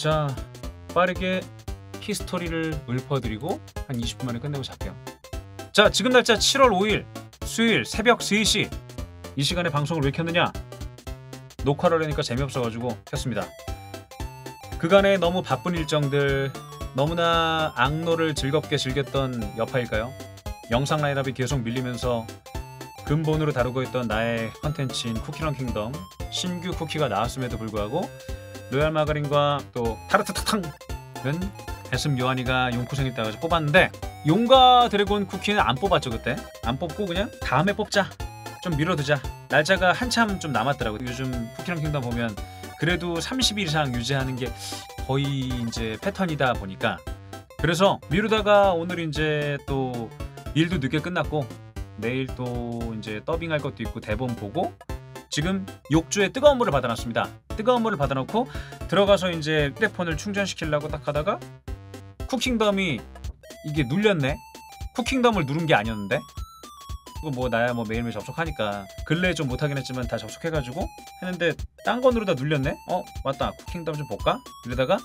자 빠르게 history를 읊어드리고 한 20분 만에 끝내고 잘게요. 자 지금 날짜 7월 5일 수요일 새벽 3시 이 시간에 방송을 왜 켰느냐? 녹화를 하니까 재미없어가지고 켰습니다. 그간에 너무 바쁜 일정들 너무나 악노를 즐겁게 즐겼던 여파일까요? 영상 라인업이 계속 밀리면서 근본으로 다루고 있던 나의 컨텐츠인 쿠키런 킹덤 신규 쿠키가 나왔음에도 불구하고 로얄 마가린과 또 타르트 타탕은 배슴 요한이가 용쿠생일 때까지 뽑았는데 용과 드래곤 쿠키는 안 뽑았죠 그때. 안 뽑고 그냥 다음에 뽑자. 좀 미뤄두자. 날짜가 한참 좀 남았더라고요 요즘 쿠키런 킹덤 보면 그래도 30일 이상 유지하는 게 거의 이제 패턴이다 보니까. 그래서 미루다가 오늘 이제 또 일도 늦게 끝났고 내일 또 이제 더빙할 것도 있고 대본 보고 지금 욕조에 뜨거운 물을 받아놨습니다. 뜨거운 물을 받아놓고 들어가서 이제 휴대폰을 충전시키려고 딱 하다가 쿠킹덤이 이게 눌렸네. 쿠킹덤을 누른 게 아니었는데. 그거 뭐 나야 뭐 매일매일 접속하니까 근래에 좀 못하긴 했지만 다 접속해가지고 했는데 딴 거 누르다 눌렸네. 어 맞다 쿠킹덤 좀 볼까? 이러다가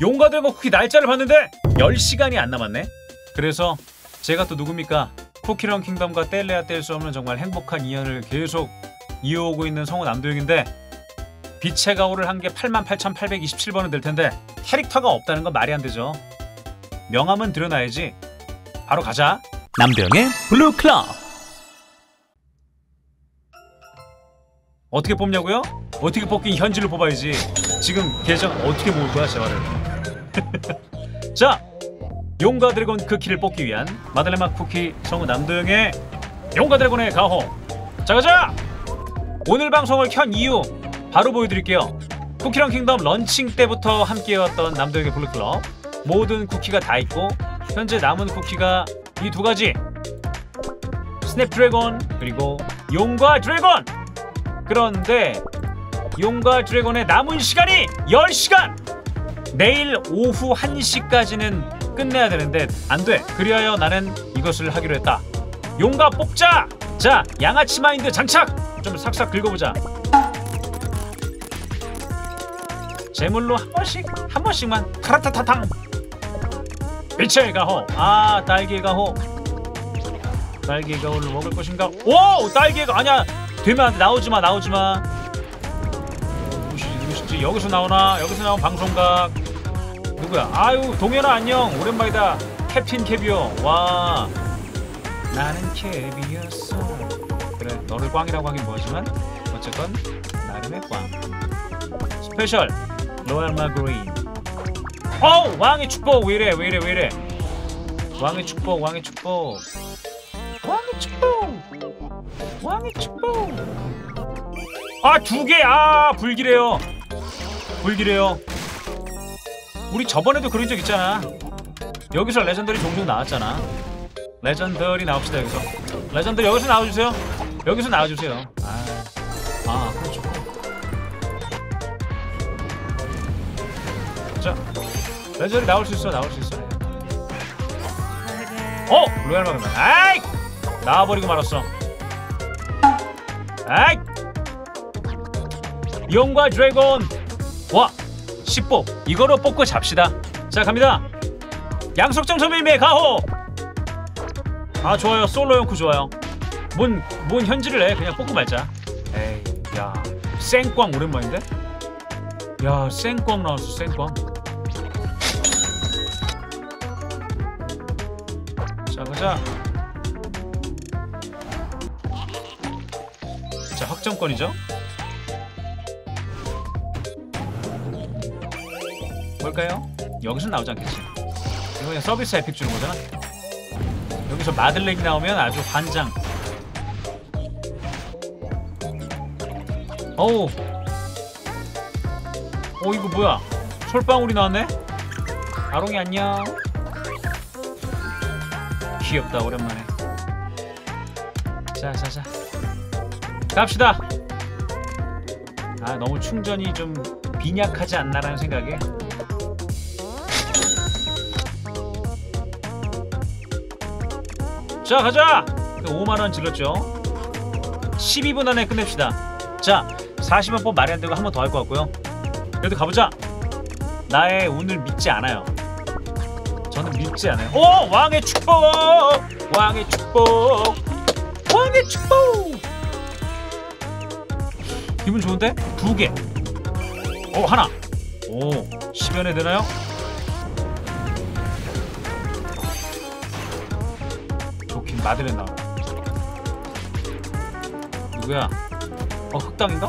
용과 들고 쿠키 날짜를 봤는데 10시간이 안 남았네. 그래서 제가 또 누굽니까? 쿠키런 킹덤과 뗄래야 뗄 수 없는 정말 행복한 인연을 계속 이어오고 있는 성우 남도영인데 빛의 가호를 한 게 88,827번은 될 텐데 캐릭터가 없다는 건 말이 안 되죠. 명함은 드러나야지. 바로 가자. 남도영의 블루 클럽 어떻게 뽑냐고요? 어떻게 뽑긴 현질로 뽑아야지. 지금 계정 어떻게 모을 거야, 재화를. 자, 용과 드래곤 쿠키를 뽑기 위한 마들레마 쿠키 성우 남도영의 용과 드래곤의 가호. 자 가자. 오늘 방송을 켠 이유 바로 보여드릴게요. 쿠키런 킹덤 런칭 때부터 함께해왔던 남도영의 블루클럽. 모든 쿠키가 다 있고 현재 남은 쿠키가 이 두 가지. 스냅드래곤 그리고 용과 드래곤. 그런데 용과 드래곤의 남은 시간이 10시간! 내일 오후 1시까지는 끝내야 되는데 안 돼. 그리하여 나는 이것을 하기로 했다. 용과 뽑자! 자, 양아치 마인드 장착! 좀 싹싹 긁어보자. 제물로 한 번씩, 한 번씩만 타라타타탕! 빛의 가호! 아, 딸기의 가호! 딸기의 가호를 먹을 것인가? 오! 딸기의 가 아니야! 되면 안 돼. 나오지 마, 나오지 마. 누구시지, 누구시지? 여기서 나오나? 여기서 나온 방송각. 누구야? 아유, 동현아 안녕. 오랜만이다. 캡틴 캐비어. 와. 나는 캐비였어. 너를 꽝이라고 하긴 뭐하지만 어쨌건 나름의 꽝. special 로얄 마가린. 어우, 왕의 축복. 왜 이래? 왜 이래? 왜 이래? 왕의 축복, 왕의 축복. 왕의 축복. 왕의 축복. 아, 두 개. 아, 불길해요. 불길해요. 우리 저번에도 그런 적 있잖아. 여기서 legendary 종종 나왔잖아. legendary 나옵시다 여기서. legendary 여기서 나와주세요. 여기서 나와주세요. 아, 아 그렇죠. 자, legendary 나올 수 있어, 나올 수 있어. 어, 로얄 마그만. 아이, 나와버리고 말았어. 아이, 용과 드래곤. 와, 10보 이거로 뽑고 잡시다. 자 갑니다. 양석정 선배님의 가호. 아 좋아요. 솔로 형쿠 좋아요. 뭔, 뭔 현질을 해. 그냥 뽑고 말자. 에이, 야, 생꽝 오랜만인데? 야, 생꽝 나왔어, 생꽝. 자, 가자. 자, 확정권이죠? 뭘까요? 여기서 나오지 않겠지. 이거 그냥 서비스 에픽 주는 거잖아. 여기서 마들렉이 나오면 아주 환장. 어우. 어 이거 뭐야? 솔방울이 나왔네? 아롱이 안녕. 귀엽다 오랜만에. 자자자. 갑시다. 아 너무 충전이 좀 빈약하지 않나라는 생각에 자 가자 5만원 질렀죠 12분 안에 끝냅시다 자 40만 번 말이 안 되고 한 번 더 할 것 같고요 그래도 가보자 나의 운을 믿지 않아요. 저는 믿지 않아요. 오 왕의 축복, 왕의 축복, 왕의 축복. 기분 좋은데? 두 개. 오 하나. 오 10연에 되나요? 좋긴 마들렌 나와. 누구야? 어 흑당인가?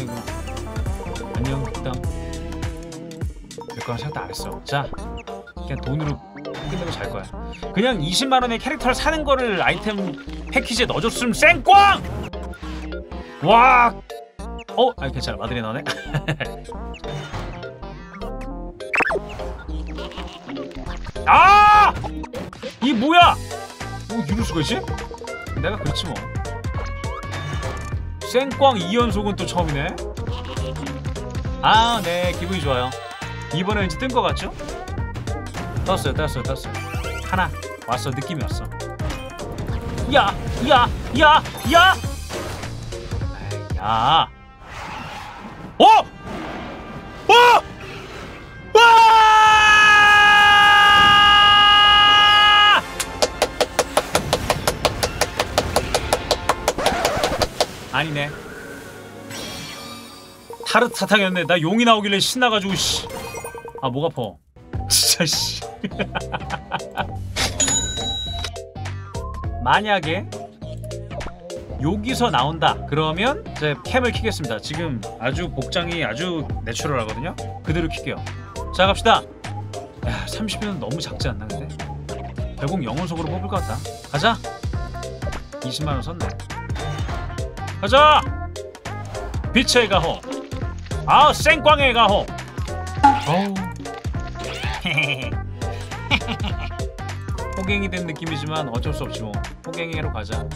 흑당이구나. 안녕 흑당. 될 거라 생각 안 했어. 자, 그냥 돈으로 끝내고 잘 거야. 그냥 20만 원의 캐릭터를 사는 거를 아이템 패키지에 넣어줬으면 쌩꽝! 와! 어? 아니 괜찮아 마들렌 나네. 아! 이 뭐야? 뭐 이럴 수가 있지? 내가 그렇지 뭐. 생꽝 2연속은 또 처음이네. 아, 네, 기분이 좋아요. 이번에 왠지 뜬 거 같죠? 떴어요, 떴어요, 떴어요. 하나 왔어, 느낌이 왔어. 야, 야, 야, 야! 에이, 야. 어! 어! 아니네. 타르트 사탕이었네. 나 용이 나오길래 신나가지고 씨. 아 목 아파. 진짜 씨. 만약에 여기서 나온다. 그러면 이제 캠을 키겠습니다. 지금 아주 복장이 아주 내추럴하거든요. 그대로 킬게요. 자 갑시다. 야 30분 너무 작지 않나 근데? 결국 영혼속으로 뽑을 것 같다. 가자. 20만 원 썼네. 가자. 빛의 가호. 아 생광의 가호. 어우. 호갱이 된 느낌이지만 어쩔 수 없지 뭐. 호갱이로 가자. 야,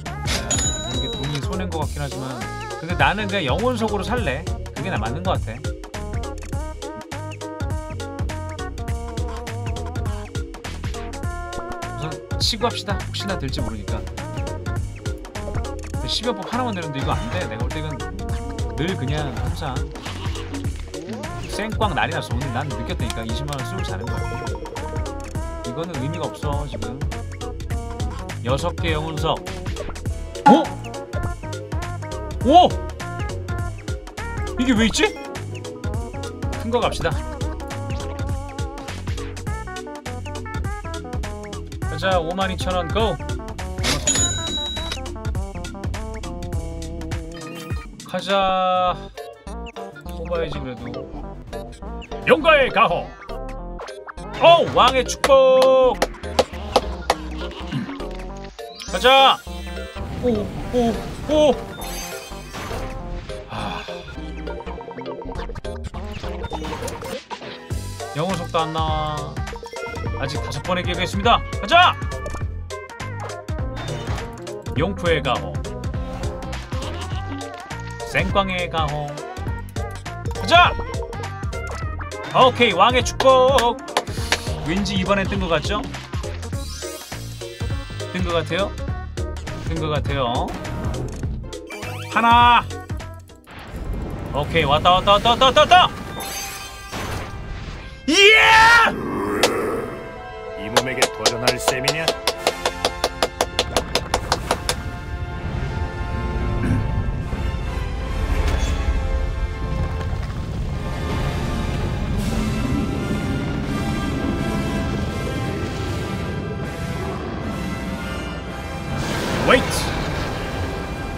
이게 돈이 손해인 것 같긴 하지만 근데 나는 그냥 영혼 속으로 살래. 그게 나 맞는 것 같아. 우선 치고 합시다. 혹시나 될지 모르니까. 10여법 하나만 내는데 이거 안 돼. 내가 볼때 이건 늘 그냥 항상 음, 생꽝 날이 났어. 오늘 난 느꼈다니까 20만 원 쓰고 자는 거야. 이거는 의미가 없어 지금. 여섯 개 영혼석. 오? 오! 이게 왜 있지? 큰 거 갑시다. 가자 52,000원 고! 가자. 뽑아야지 그래도. 용가의 가호. 어 왕의 축복. 가자. 오오오. 아. 영혼 속도 안 나와 아직 다섯 번의 기회가 있습니다. 가자. 용푸의 가호 생광의 가호 가자 오케이 왕의 축복 왠지 이번엔 뜬 것 같죠? 뜬 것 같아요? 뜬 것 같아요 하나 오케이 왔다 왔다 왔다 왔다 왔다 왔다 예! 이 몸에게 도전할 셈이냐?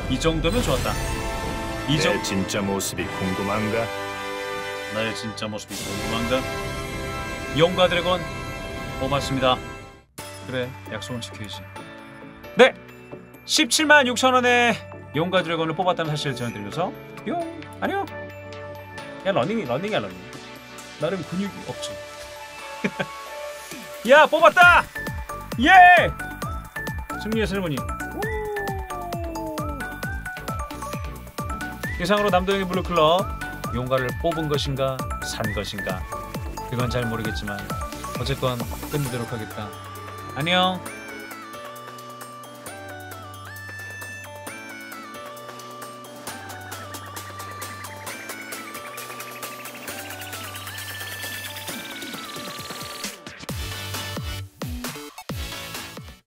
이 정도면 좋았다 이 정도 내 진짜 모습이 궁금한가? 나의 진짜 모습이 궁금한가? 용과 드래곤 고맙습니다. 그래 약속은 지켜야지. 네, 17만 6천 원에 용과 드래곤을 뽑았다는 사실을 전해드리면서 용 아니요. 야 러닝이 러닝이야 러닝. 나름 근육이 없지. 야 뽑았다. 예. 승리의 세레모니. 이상으로 남도영의 블루클럽 용가를 뽑은 것인가 산 것인가. 그건 잘 모르겠지만 어쨌건 끝내도록 하겠다. 안녕